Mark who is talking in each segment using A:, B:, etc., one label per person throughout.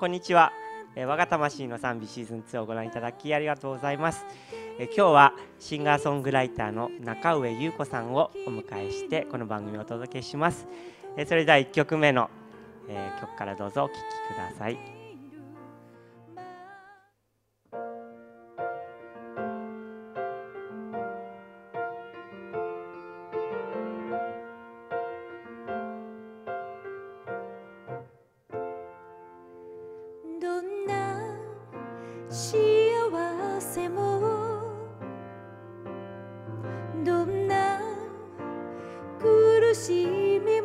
A: こんにちは、えー、我が魂の賛美シーズン2をご覧いただきありがとうございます、えー、今日はシンガーソングライターの中上優子さんをお迎えしてこの番組をお届けします、えー、それでは1曲目の、え曲からどうぞお聴きください。
B: どんな苦しみ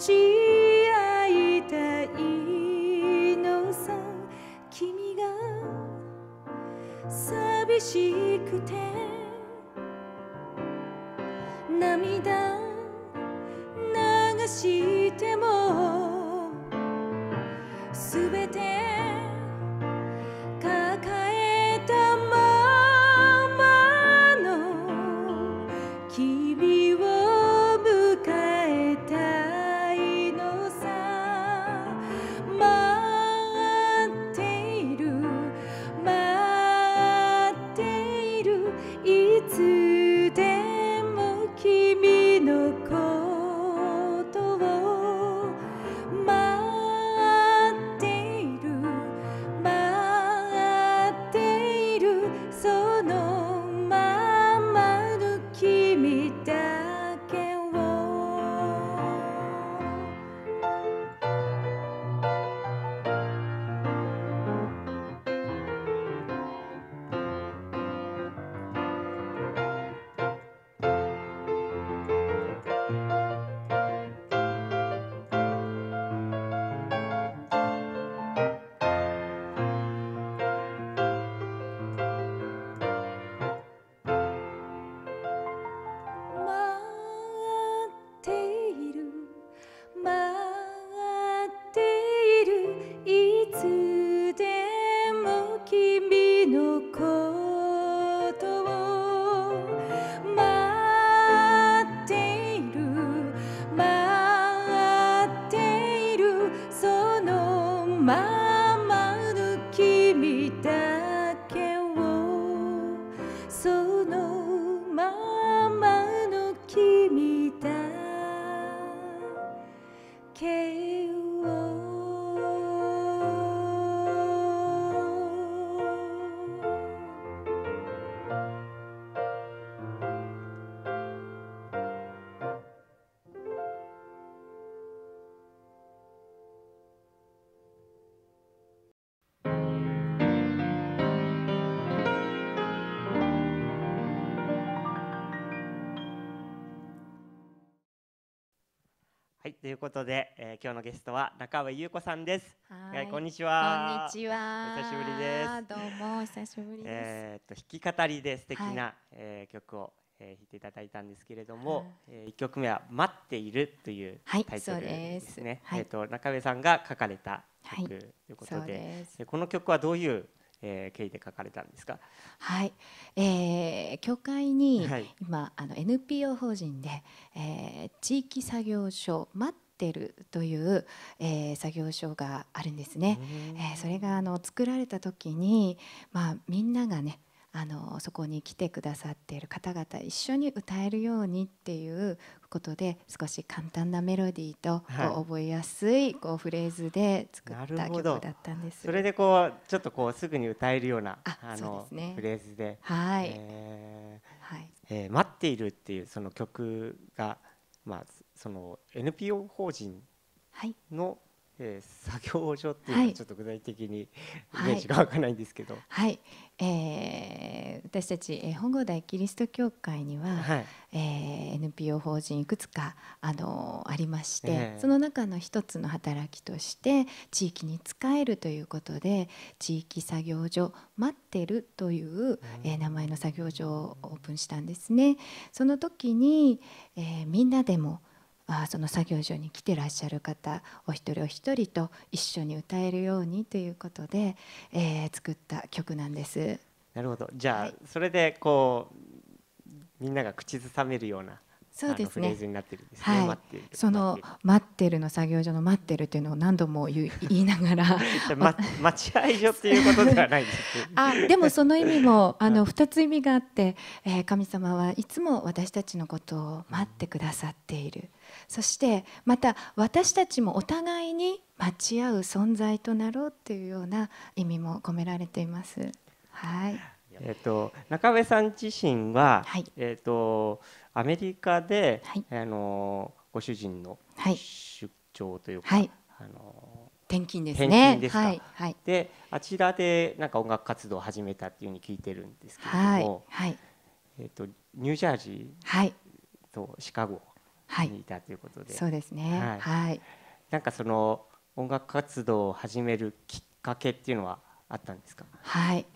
B: のことを
A: い、ということで、えー、今日のゲストは中上優子さんです。
C: はい
A: こんにちは。
C: こんにちは。
A: お久しぶりです
C: どうもお久しぶりです。
A: えーっと弾き語りで素敵な、
C: はい
A: えー曲を、えー、弾いていただいたんですけれども、
C: はい
A: えー一曲目は待っているという
C: はい
A: タイトル
C: で
A: ですすね。
C: はい
A: えーっと中上さんが書かれた
C: はい
A: 曲ということで、
C: です。
A: でこの曲はどういう、えー、経緯で書かれたんですか？
C: はい、えー、教会に
A: はい
C: 今あの NPO 法人で、えー、地域作業所待ってるという、えー、作業所があるんですね。えー、それがあの作られた時に、まあ、みんながねあのそこに来てくださっている方々一緒に歌えるようにっていうことで少し簡単なメロディーと
A: はい。
C: こう覚えやすいこうフレーズで作
A: な
C: った曲だったんです。
A: それでこうちょっとこうすぐに歌えるような
C: あ
A: の
C: ね。
A: フレーズで、
C: はい、
A: えー。
C: はい、
A: えー待っているっていうその曲が、まあ、その NPO 法人
C: はい、
A: の、えー作業所っていう
C: はい。
A: のはちょっと具体的にイ
C: はい。
A: メージがわからないんですけど、
C: はい、えー、私たち、えー本郷大キリスト教会には、
A: はい。
C: えー NPO 法人いくつかあのありまして、
A: ええ。
C: その中の一つの働きとして地域に仕えるということで地域作業所待ってるという、えー名前の作業所をオープンしたんですね。その時に、えーみんなでもあーその作業所に来てらっしゃる方お一人お一人と一緒に歌えるようにということで、えー作った曲なんです。
A: なるほど。じゃあ、
C: はい。
A: それでこうみんなが口ずさめるような
C: そうですね。
A: あのフレーズになってるんですね、
C: はい。
A: 待っている
C: その
A: 待っている。
C: の作業所の待ってるというのを何度も言いながら
A: じゃあま待合所っていうことではないんです。ね
C: あでもその意味もあの2つ意味があって、えー神様はいつも私たちのことを待ってくださっているそしてまた私たちもお互いに待ち合う存在となろうというような意味も込められています。はい、
A: えっと中部さん自身は、
C: はい。
A: えっとアメリカで、
C: はい。
A: あのご主人の
C: はい。
A: 出張というか、
C: はい。
A: あの
C: 転勤です
A: 転
C: ね。
A: 勤ですか。
C: はい。はい。
A: であちらでなんか音楽活動を始めたっていうふうに聞いてるんですけれど
C: はい。
A: も、
C: はい。
A: えっとニュージャージ
C: はい
A: ーとシカゴ。
C: はい
A: にい。たということで、
C: そうですね。
A: はい。
C: はい。
A: なんかその音楽活動を始めるきっかけっていうのはあったんですか？
C: はい、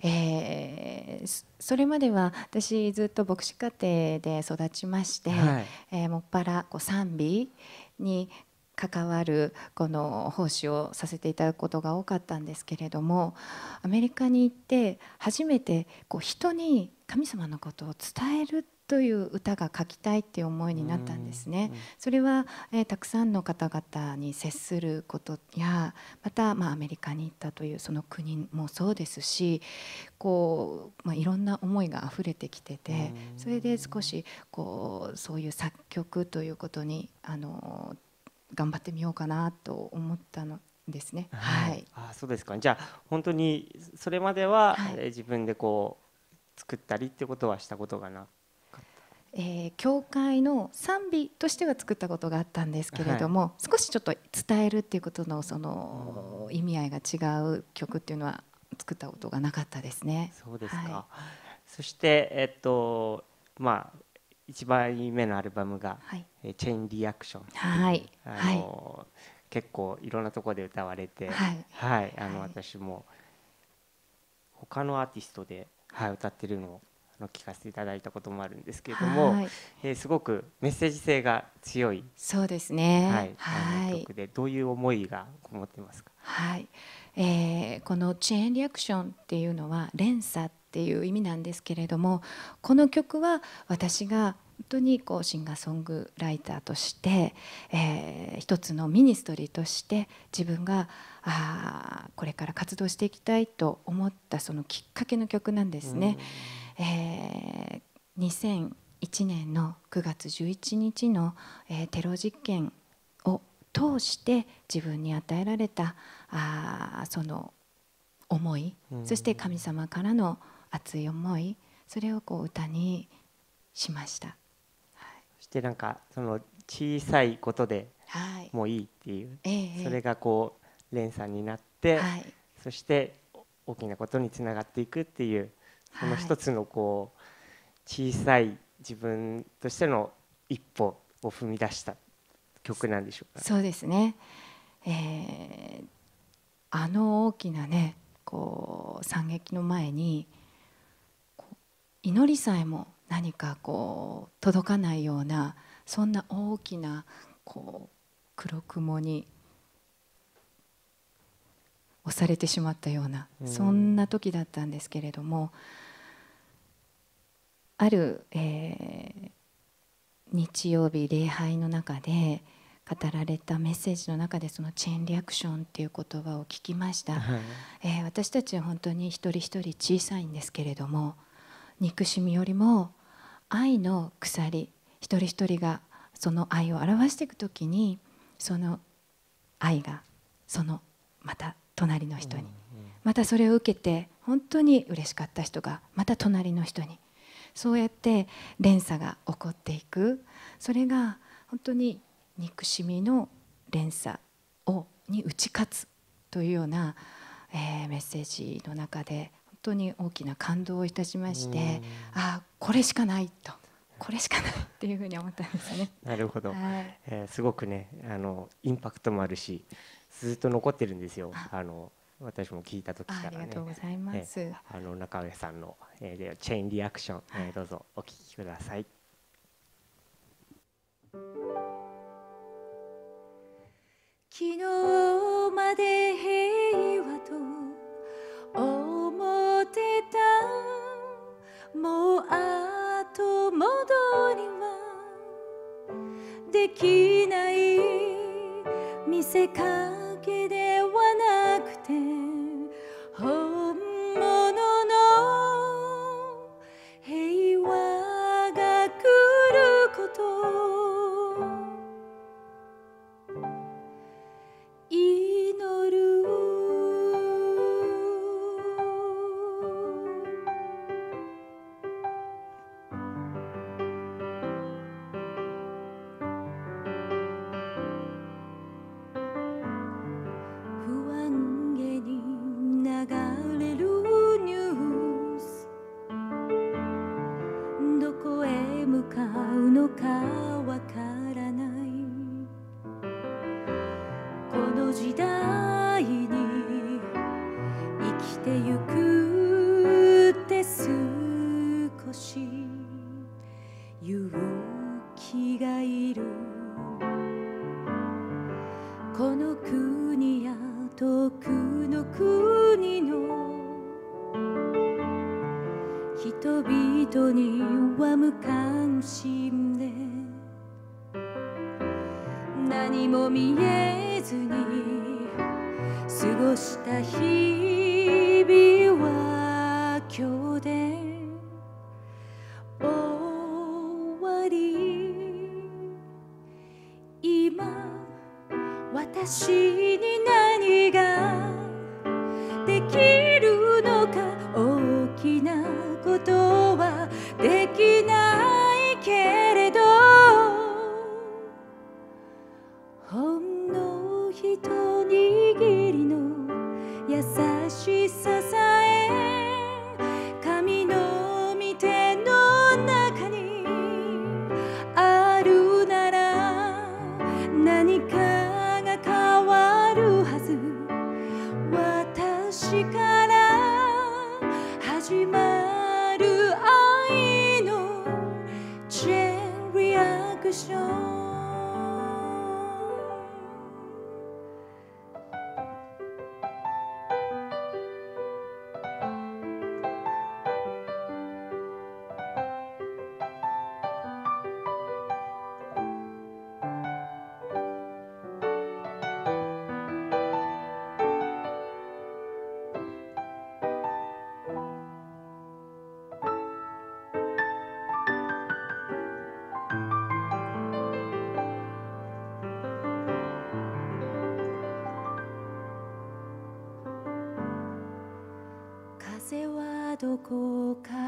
C: えーそそれまでは私ずっと牧師家庭で育ちまして、
A: はい。
C: えーもっぱらこう賛美に関わるこの奉仕をさせていただくことが多かったんですけれどもアメリカに行って初めてこう人に神様のことを伝えるという歌が書きたいっていう思いになったんですね。それは、えーたくさんの方々に接することやまた、まあ、アメリカに行ったというその国もそうですしこう、まあ、いろんな思いが溢れてきてて
A: うん。
C: それで少しこうそういう作曲ということにあの頑張ってみようかなと思ったのですね。はい、
A: あそうですか。じゃあ本当にそれまでは、
C: はい。
A: えー自分でこう作ったりってことはしたことがな
C: えー教会の賛美としては作ったことがあったんですけれども、少しちょっと伝えるっていうことのその意味合いが違う曲っていうのは作ったことがなかったですね。
A: そうですか、
C: は
A: そしてえっとまあ一番目のアルバムが
C: はい、「
A: えーチェーンリアクション」
C: はい、
A: あの結構いろんなところで歌われて
C: はい。
A: はい。あの
C: はい。
A: 私も他のアーティストで、はい、歌ってるのをあの聞かせていただいたこともあるんですけれども、
C: はい、
A: えーすごくメッセージ性が強い、
C: そうですね。
A: はい曲でどういう思いがこもってますか？
C: はい、えーこのチェーンリアクションっていうのは連鎖っていう意味なんですけれどもこの曲は私が本当にこうシンガーソングライターとして、えー一つのミニストリーとして自分があーこれから活動していきたいと思ったそのきっかけの曲なんですね。えー2001年の9月11日の、えーテロ実験を通して自分に与えられたあーその思い、
A: うん。
C: そして神様からの熱い思いそれをこう歌にしました。
A: そしてなんかその小さいことで
C: はい、
A: もういいっていう
C: ええええ。
A: それがこう連鎖になって、
C: はい。
A: そして大きなことにつながっていくっていうその
C: はい
A: 一つのこう小さい自分としての一歩を踏み出した曲なんでしょうか？
C: そうですね、えー、あの大きなねこう惨劇の前に祈りさえも何かこう届かないようなそんな大きなこう黒雲に押されてしまったような、そんな時だったんですけれどもある、えー、日曜日礼拝の中で語られたメッセージの中でそのチェーンリアクションっていう言葉を聞きました、はい、えー、私たちは本当に一人一人小さいんですけれども憎しみよりも愛の鎖一人一人がその愛を表していく時にその愛がそのまた隣の人にまたそれを受けて本当に嬉しかった人がまた隣の人にそうやって連鎖が起こっていく。それが本当に憎しみの連鎖をに打ち勝つというような、えー、メッセージの中で本当に大きな感動をいたしましてああこれしかないと。これしかないっていうふうに思ったんですね。
A: なるほど、はい、えー、すごくねあのインパクトもあるしずっと残ってるんですよ。あの私も聞いた時からね。
C: ありがとうございます。え
A: ー、あの中上さんの、えー、でチェーンリアクション、えー、どうぞお聞きください。
B: 昨日まで平和と思ってたもう後戻りはできない見せかけでゆくって少し勇きがいる。この国や遠くの国の人々には無関心で何も見えずに過ごした日一握りの優しいどこか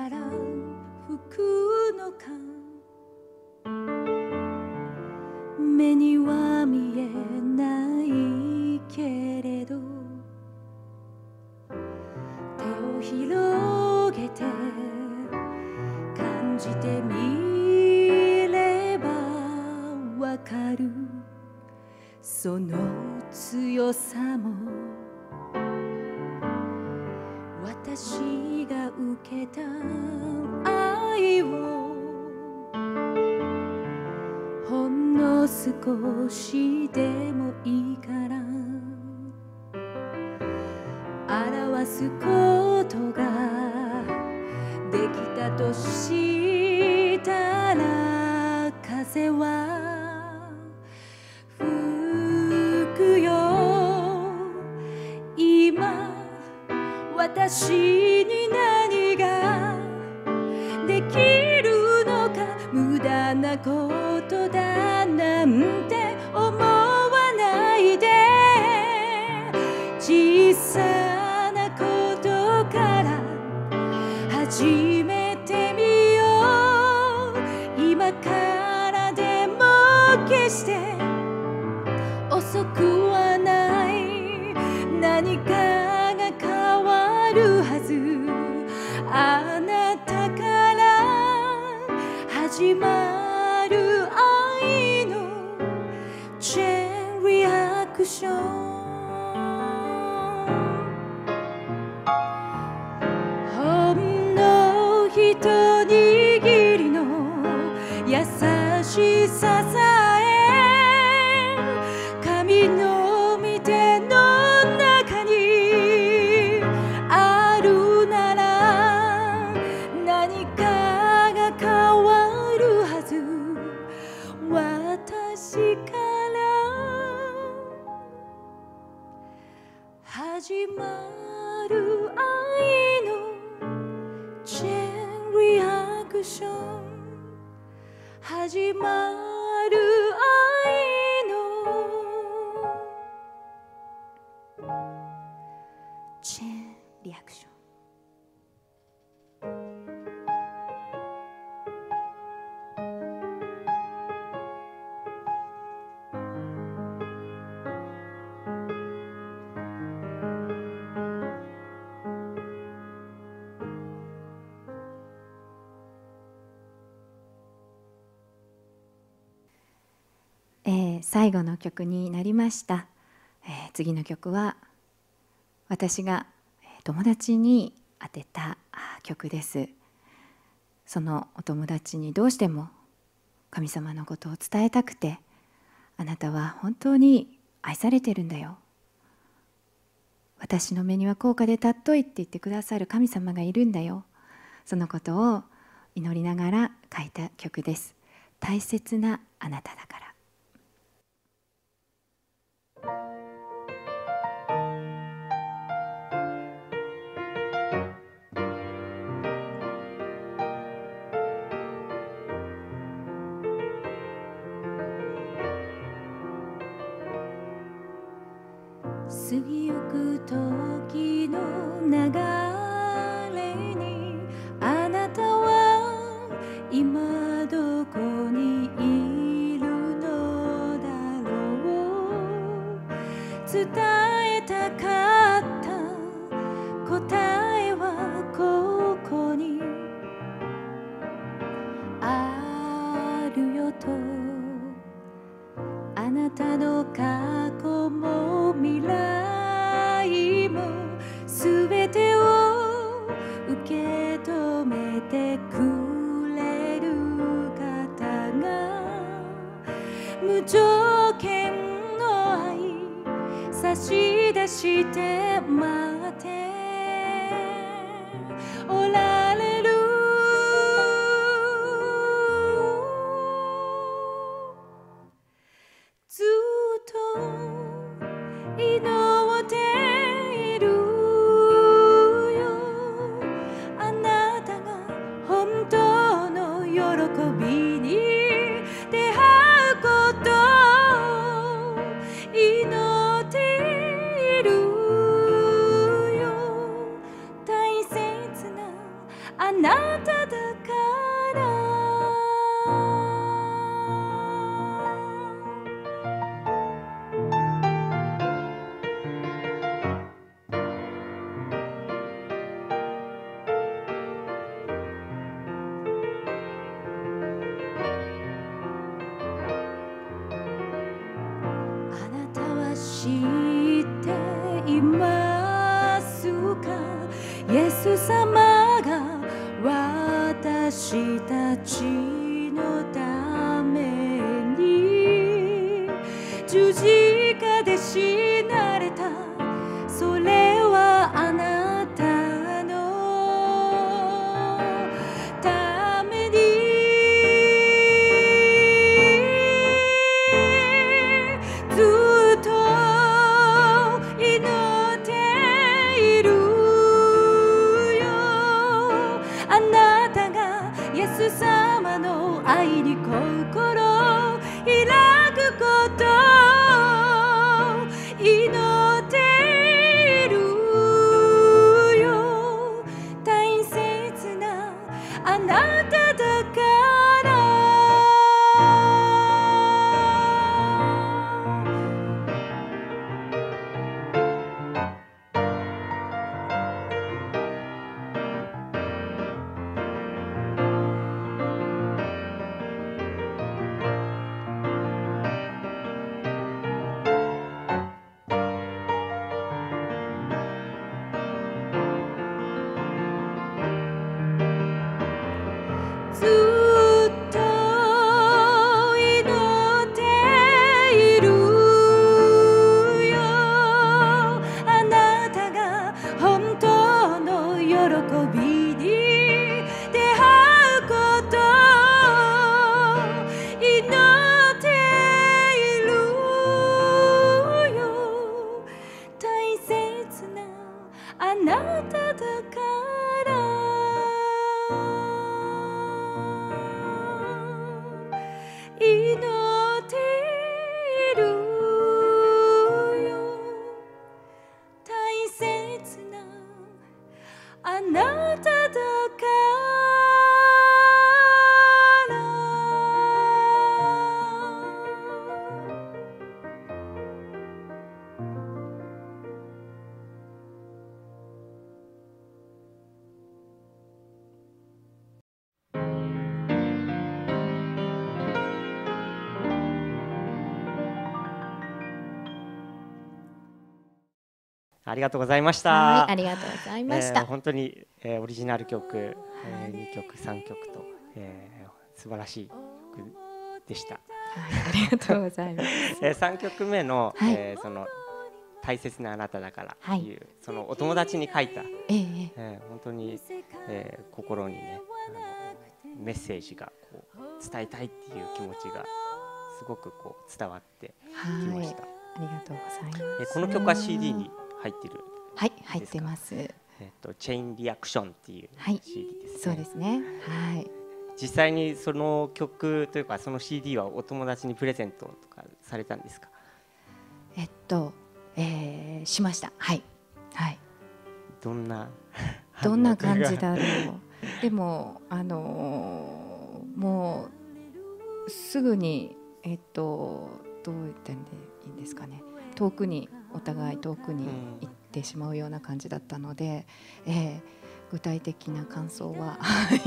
B: ことができたとしたら風は吹くよ。今私クション。ほんの一握りの優しささ
C: 最後の曲になりました、えー次の曲は私が友達に当てた曲です。そのお友達にどうしても神様のことを伝えたくてあなたは本当に愛されてるんだよ。私の目には高価で尊いって言ってくださる神様がいるんだよ。そのことを祈りながら書いた曲です。大切なあなただから。
B: 過ぎゆく時の流れ差し出して待って私あ
A: りがとうございました。
C: はい、ありがとうございました。
A: えー本当に、えーオリジナル曲、えー、2曲3曲と、えー素晴らしい曲でした。
C: はい、ありがとうございます。
A: えー、3曲目の、
C: はい
A: えーその大切なあなただから
C: はい
A: っていう、そのお友達に書いた、
C: ええええ
A: えー本当に、えー心にねあのメッセージがこう伝えたいっていう気持ちがすごくこう伝わってきま
C: はい、
A: した。
C: ありがとうございます。
A: えーこの曲は CD に入ってる、
C: はい、入ってます。
A: えー、とチェインリアクションっていう
C: はい
A: CD ですね。
C: そうですね。はい。
A: 実際にその曲というかその CD はお友達にプレゼントとかされたんですか？
C: えっと、えー、しました。はい。はい。
A: どんな？
C: どんな感じだろう。でも、あのーもうすぐに、えっと、どう言ったんでいいんですかね。遠くに、お互い遠くに行ってしまうような感じだったので。えー具体的な感想は。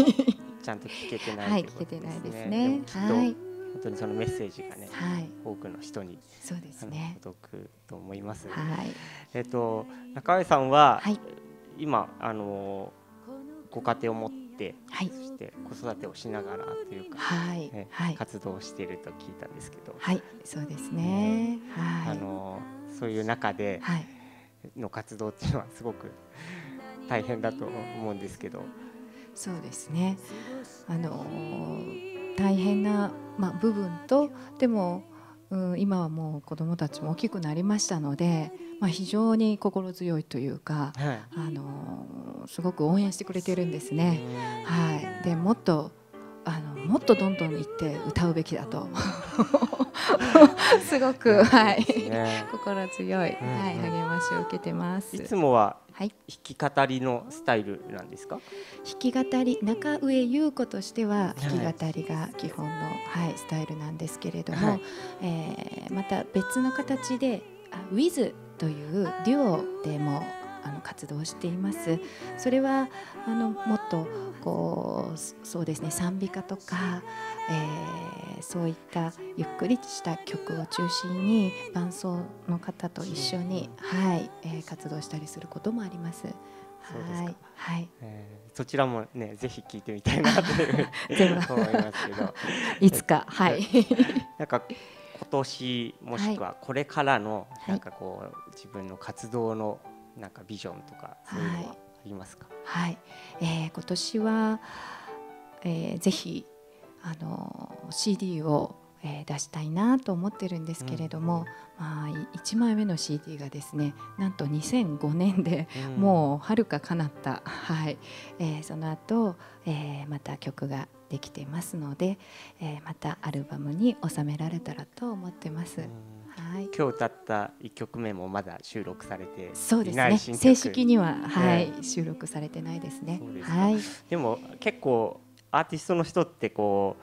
A: ちゃんと聞けてない
C: はい、聞けてないです
A: で
C: ねはい。
A: 本当にそのメッセージがね
C: はい。
A: 多くの人に
C: そうですね。
A: 届くと思います。
C: はい。
A: えっと中江さんは、
C: はい。
A: 今あのご家庭を持って
C: はい。
A: そして子育てをしながらというか、
C: はい
A: え。
C: はい。
A: 活動をしていると聞いたんですけど、
C: はい。そうですね。はい。
A: あのそういう中で
C: はい。
A: の活動っていうのはすごく大変だと思うんですけど、
C: そうですね。あのー大変なまあ部分とでも、うん、今はもう子どもたちも大きくなりましたので、まあ非常に心強いというか、
A: はい
C: あのーすごく応援してくれてるんですね。はい。でもっとあのもっとどんどん行って歌うべきだと。すごくはい。
A: ね。
C: 心強い、
A: うん。
C: はい、励ましを受けてます。
A: いつもは
C: はい、
A: 弾き語りのスタイルなんですか？
C: 弾き語り中上優子としては
A: い。
C: 弾き語りが基本の、はいスタイルなんですけれども、
A: はい。
C: えーまた別の形であ Wiz というデュオでもあの活動しています。それはあのもっとこうそうですね賛美歌とか、えー、そういったゆっくりした曲を中心に伴奏の方と一緒に、はいえー、活動したりすることもあります。はい、はい、
A: えー、そちらもねぜひ聞いてみたいなと 思いますけど。
C: いつかはい。
A: なんか今年もしくはこれからのなんかこう自分の活動のなんかビジョンとかそういうのはありますか？
C: はい、はい、えー、今年は、えー、ぜひあの CD をえー、出したいなと思ってるんですけれども、うん、まあ、1枚目の CD がですねなんと2005年で、もうはるかかなった、はい。えー、その後、えー、また曲ができていますので、えー、またアルバムに収められたらと思ってます。
A: はい、今日歌った1曲目もまだ収録されて
C: そうですね。正式には、はい、収録されてないですね。はい、
A: でも結構アーティストの人ってこ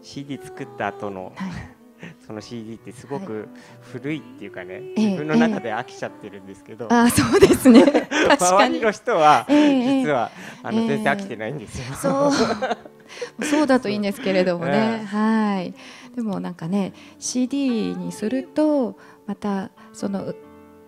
A: う CD 作った後の、はい、その CD ってすごく古いっていうかね、はい、自分の中で飽きちゃってるんですけど、
C: えー、あそうですね。
A: 周りの人は実は、あの全然飽きてないんですよ。
C: そう。そうだといいんですけれどもね、はいでもなんかね CD にするとまたその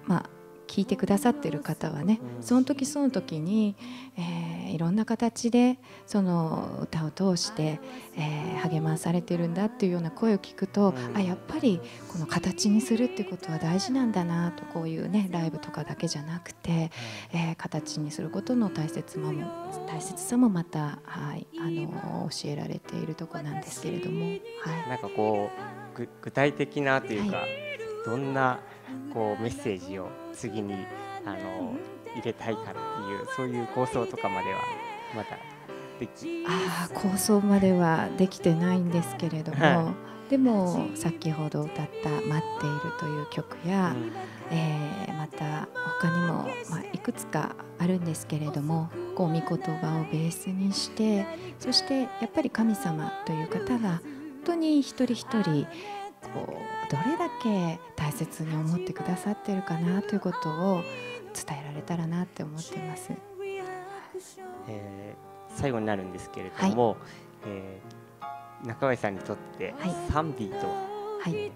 C: まあ聞いてくださってる方はね、その時その時に、えー、いろんな形でその歌を通して、えー、励まされてるんだっていうような声を聞くと、あやっぱりこの形にするってことは大事なんだなとこういうねライブとかだけじゃなくて、えー、形にすることの大切も大切さもまた、はい、あの教えられているとこなんですけれども、はい、
A: なんかこう具体的なというか、はい、どんなこうメッセージを次にあの入れたいかっていうそういう構想とかまではまだでき
C: あ構想まではできてないんですけれども、はい、でも先ほど歌った「待っている」という曲や、うん、えー、また他にも、まあ、いくつかあるんですけれどもこう御言葉をベースにしてそしてやっぱり神様という方が本当に一人一人こうどれだけ大切に思ってくださってるかなということを伝えられたらなって思っています。
A: えー、最後になるんですけれども、はい、えー、中林さんにとって賛美と、はい、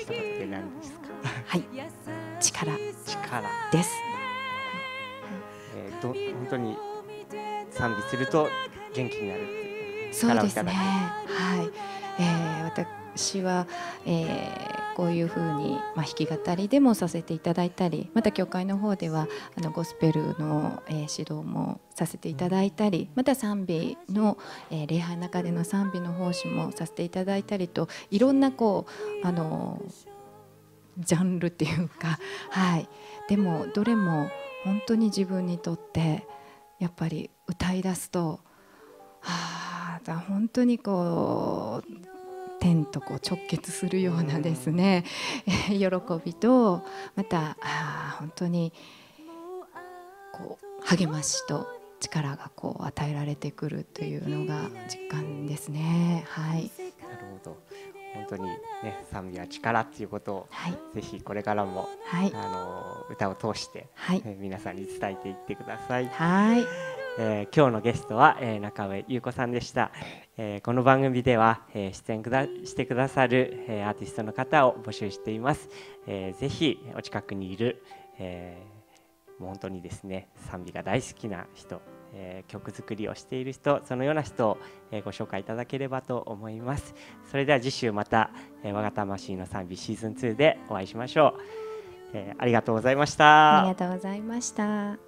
A: 一言で何ですか？
C: はい、力。
A: 力。
C: です。
A: えー、ど本当に賛美すると元気になる
C: そうですね。はい、えー、私私は、えー、こういうふうに、まあ、弾き語りでもさせていただいたりまた教会の方ではあのゴスペルの、えー、指導もさせていただいたりまた賛美の、えー、礼拝の中での賛美の奉仕もさせていただいたりといろんなこうあのジャンルっていうか、はい、でもどれも本当に自分にとってやっぱり歌い出すとはあ本当にこう天とこう直結するようなですね 喜びとまたあ本当にこう励ましと力がこう与えられてくるというのが実感ですね。はい。
A: なるほど。本当にね賛美は力っていうことを、はい、ぜひこれからも、はい、あの歌を通して、はい、皆さんに伝えていってください。
C: はい。
A: えー、今日のゲストは、えー、中上優子さんでした、えー、この番組では、えー、出演くだしてくださる、えー、アーティストの方を募集しています、えー、ぜひお近くにいる、えー、もう本当にですね賛美が大好きな人、えー、曲作りをしている人そのような人を、えー、ご紹介いただければと思います。それでは次週また、えー、我が魂の賛美シーズン2でお会いしましょう、えー、ありがとうございました。
C: ありがとうございました。